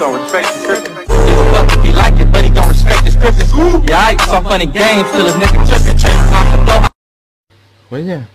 Don't respect the scripting. Give a fuck if he like it, but he don't respect the scripting. Yeah, I saw funny games till his nigga trippin'. Tripping, I can